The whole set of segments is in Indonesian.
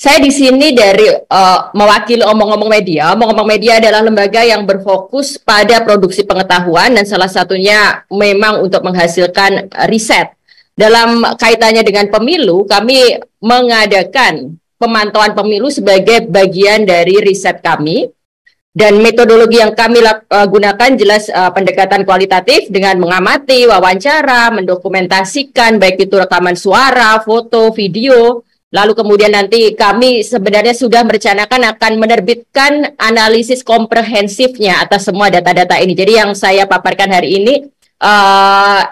Saya di sini dari uh, mewakili omong-omong media. Omong-omong media adalah lembaga yang berfokus pada produksi pengetahuan dan salah satunya memang untuk menghasilkan riset. Dalam kaitannya dengan pemilu, kami mengadakan pemantauan pemilu sebagai bagian dari riset kami. Dan metodologi yang kami uh, gunakan jelas uh, pendekatan kualitatif dengan mengamati, wawancara, mendokumentasikan baik itu rekaman suara, foto, video, Lalu kemudian nanti kami sebenarnya sudah merencanakan akan menerbitkan analisis komprehensifnya atas semua data-data ini. Jadi yang saya paparkan hari ini uh,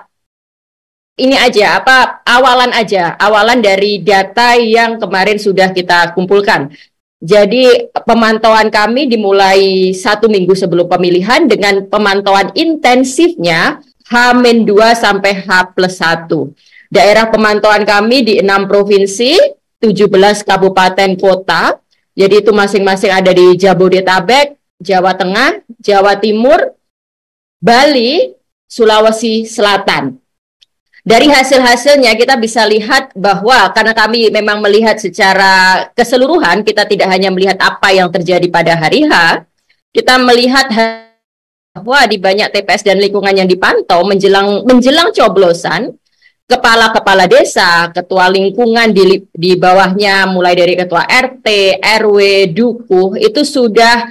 ini aja apa awalan aja, awalan dari data yang kemarin sudah kita kumpulkan. Jadi pemantauan kami dimulai satu minggu sebelum pemilihan dengan pemantauan intensifnya H-2 sampai H plus 1. Daerah pemantauan kami di enam provinsi 17 kabupaten kota. Jadi itu masing-masing ada di Jabodetabek, Jawa Tengah, Jawa Timur, Bali, Sulawesi Selatan. Dari hasil-hasilnya kita bisa lihat bahwa karena kami memang melihat secara keseluruhan, kita tidak hanya melihat apa yang terjadi pada hari H, kita melihat bahwa di banyak TPS dan lingkungan yang dipantau menjelang menjelang coblosan kepala-kepala desa, ketua lingkungan di di bawahnya mulai dari ketua RT, RW, dukuh itu sudah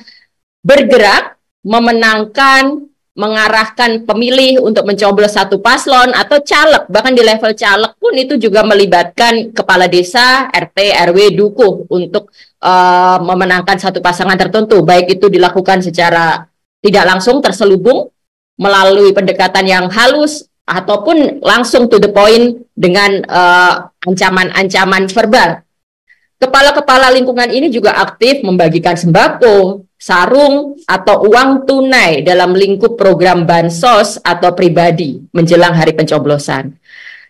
bergerak memenangkan mengarahkan pemilih untuk mencoblos satu paslon atau caleg. Bahkan di level caleg pun itu juga melibatkan kepala desa, RT, RW, dukuh untuk uh, memenangkan satu pasangan tertentu. Baik itu dilakukan secara tidak langsung terselubung melalui pendekatan yang halus ataupun langsung to the point dengan eh, ancaman-ancaman uh, verbal. Kepala-kepala lingkungan ini juga aktif membagikan sembako, sarung, atau uang tunai dalam lingkup program bansos atau pribadi menjelang hari pencoblosan.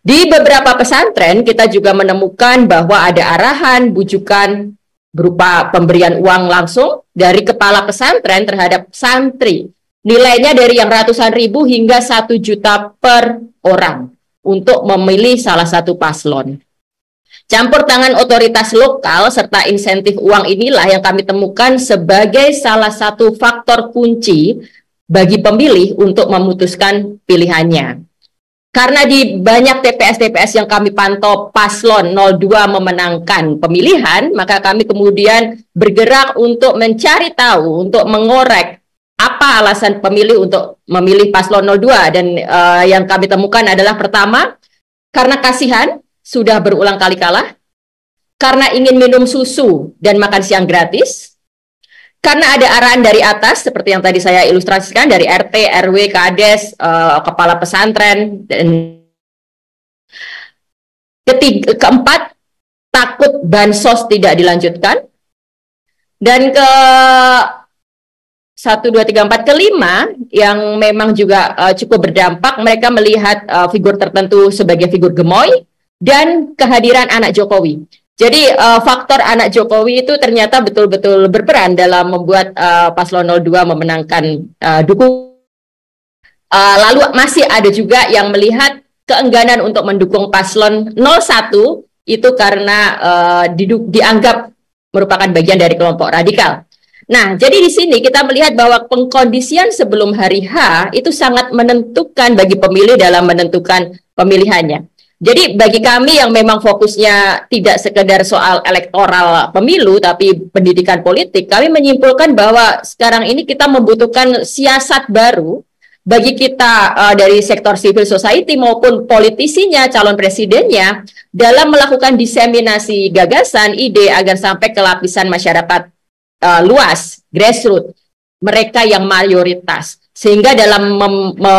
Di beberapa pesantren kita juga menemukan bahwa ada arahan, bujukan berupa pemberian uang langsung dari kepala pesantren terhadap santri Nilainya dari yang ratusan ribu hingga satu juta per orang untuk memilih salah satu paslon. Campur tangan otoritas lokal serta insentif uang inilah yang kami temukan sebagai salah satu faktor kunci bagi pemilih untuk memutuskan pilihannya. Karena di banyak TPS-TPS yang kami pantau paslon 02 memenangkan pemilihan, maka kami kemudian bergerak untuk mencari tahu, untuk mengorek apa alasan pemilih untuk memilih paslon 02 dan uh, yang kami temukan adalah pertama karena kasihan sudah berulang kali kalah karena ingin minum susu dan makan siang gratis karena ada arahan dari atas seperti yang tadi saya ilustrasikan dari RT, RW, Kades, uh, kepala pesantren dan ketiga keempat takut bansos tidak dilanjutkan dan ke satu dua tiga empat kelima yang memang juga uh, cukup berdampak mereka melihat uh, figur tertentu sebagai figur gemoy dan kehadiran anak Jokowi. Jadi uh, faktor anak Jokowi itu ternyata betul-betul berperan dalam membuat uh, paslon 02 memenangkan uh, dukung. Uh, lalu masih ada juga yang melihat keengganan untuk mendukung paslon 01 itu karena uh, dianggap merupakan bagian dari kelompok radikal. Nah, jadi di sini kita melihat bahwa pengkondisian sebelum hari H itu sangat menentukan bagi pemilih dalam menentukan pemilihannya. Jadi bagi kami yang memang fokusnya tidak sekedar soal elektoral pemilu tapi pendidikan politik, kami menyimpulkan bahwa sekarang ini kita membutuhkan siasat baru bagi kita uh, dari sektor civil society maupun politisinya, calon presidennya dalam melakukan diseminasi gagasan, ide agar sampai ke lapisan masyarakat uh, luas, grassroots, mereka yang mayoritas. Sehingga dalam mem, me,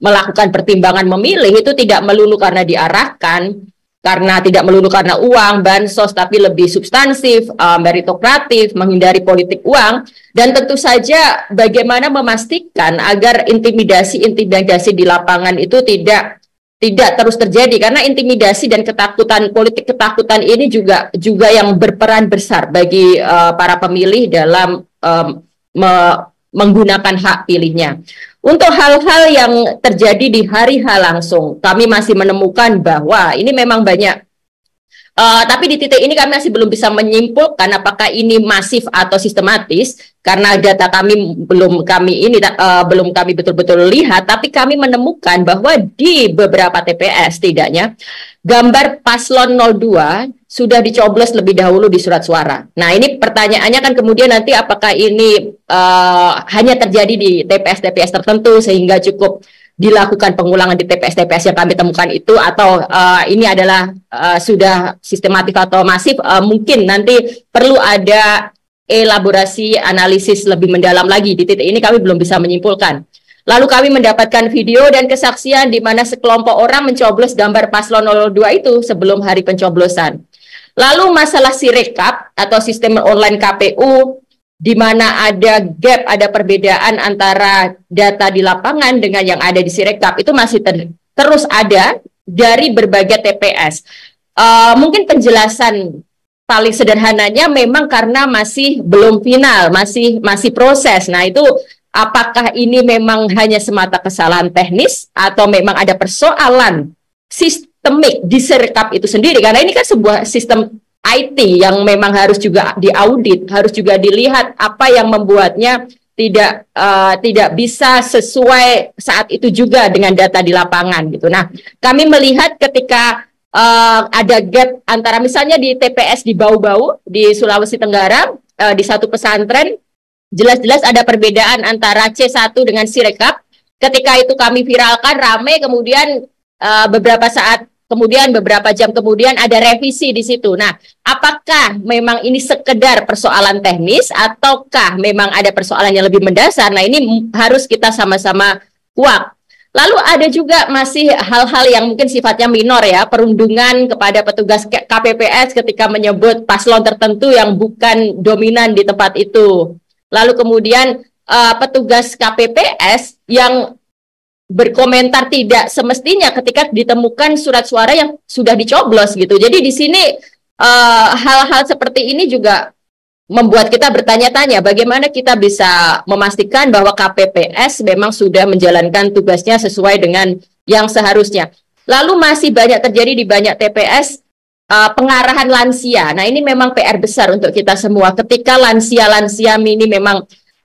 melakukan pertimbangan memilih itu tidak melulu karena diarahkan, karena tidak melulu karena uang, bansos, tapi lebih substansif, uh, meritokratif, menghindari politik uang, dan tentu saja bagaimana memastikan agar intimidasi-intimidasi di lapangan itu tidak tidak terus terjadi karena intimidasi dan ketakutan politik ketakutan ini juga juga yang berperan besar bagi uh, para pemilih dalam um, me menggunakan hak pilihnya. Untuk hal-hal yang terjadi di hari H langsung, kami masih menemukan bahwa ini memang banyak Uh, tapi di titik ini kami masih belum bisa menyimpulkan apakah ini masif atau sistematis karena data kami belum kami ini uh, belum kami betul-betul lihat tapi kami menemukan bahwa di beberapa TPS tidaknya gambar paslon 02 sudah dicoblos lebih dahulu di surat suara. Nah, ini pertanyaannya kan kemudian nanti apakah ini uh, hanya terjadi di TPS-TPS tertentu sehingga cukup dilakukan pengulangan di TPS-TPS yang kami temukan itu atau uh, ini adalah uh, sudah sistematik atau masif uh, mungkin nanti perlu ada elaborasi analisis lebih mendalam lagi di titik ini kami belum bisa menyimpulkan. Lalu kami mendapatkan video dan kesaksian di mana sekelompok orang mencoblos gambar paslon 02 itu sebelum hari pencoblosan. Lalu masalah sirekap atau sistem online KPU di mana ada gap, ada perbedaan antara data di lapangan dengan yang ada di Sirekap itu masih ter terus ada dari berbagai TPS. Uh, eh, mungkin penjelasan paling sederhananya memang karena masih belum final, masih masih proses. Nah, itu apakah ini memang hanya semata kesalahan teknis atau memang ada persoalan sistemik di Sirekap itu sendiri karena ini kan sebuah sistem IT yang memang harus juga diaudit, harus juga dilihat apa yang membuatnya tidak uh, tidak bisa sesuai saat itu juga dengan data di lapangan gitu. Nah, kami melihat ketika uh, ada gap antara misalnya di TPS di Bau-Bau di Sulawesi Tenggara uh, di satu pesantren jelas-jelas ada perbedaan antara C1 dengan Sirekap. Ketika itu kami viralkan rame kemudian uh, beberapa saat kemudian beberapa jam kemudian ada revisi di situ. Nah, apakah memang ini sekedar persoalan teknis ataukah memang ada persoalan yang lebih mendasar? Nah, ini harus kita sama-sama kuat. Lalu ada juga masih hal-hal yang mungkin sifatnya minor ya, perundungan kepada petugas KPPS ketika menyebut paslon tertentu yang bukan dominan di tempat itu. Lalu kemudian uh, petugas KPPS yang berkomentar tidak semestinya ketika ditemukan surat suara yang sudah dicoblos gitu. Jadi di sini eh, hal-hal uh, seperti ini juga membuat kita bertanya-tanya bagaimana kita bisa memastikan bahwa KPPS memang sudah menjalankan tugasnya sesuai dengan yang seharusnya. Lalu masih banyak terjadi di banyak TPS uh, eh, pengarahan lansia. Nah, ini memang PR besar untuk kita semua. Ketika lansia-lansia ini memang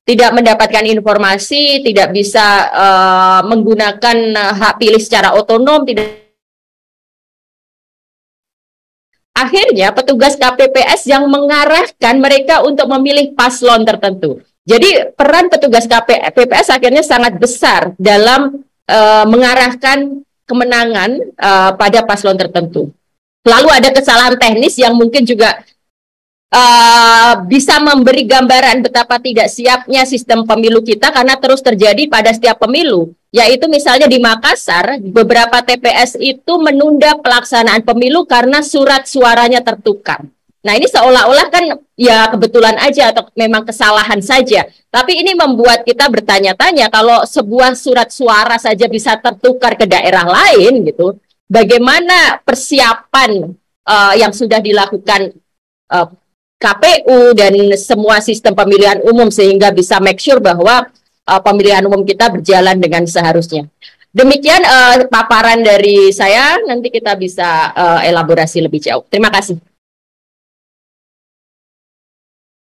tidak mendapatkan informasi, tidak bisa uh, menggunakan hak pilih secara otonom, tidak akhirnya petugas KPPS yang mengarahkan mereka untuk memilih paslon tertentu. Jadi peran petugas KPPS akhirnya sangat besar dalam uh, mengarahkan kemenangan uh, pada paslon tertentu. Lalu ada kesalahan teknis yang mungkin juga uh, bisa memberi gambaran betapa tidak siapnya sistem pemilu kita karena terus terjadi pada setiap pemilu. Yaitu misalnya di Makassar, beberapa TPS itu menunda pelaksanaan pemilu karena surat suaranya tertukar. Nah ini seolah-olah kan ya kebetulan aja atau memang kesalahan saja. Tapi ini membuat kita bertanya-tanya kalau sebuah surat suara saja bisa tertukar ke daerah lain gitu. Bagaimana persiapan uh, yang sudah dilakukan uh, KPU dan semua sistem pemilihan umum sehingga bisa make sure bahwa uh, pemilihan umum kita berjalan dengan seharusnya. Demikian uh, paparan dari saya, nanti kita bisa uh, elaborasi lebih jauh. Terima kasih.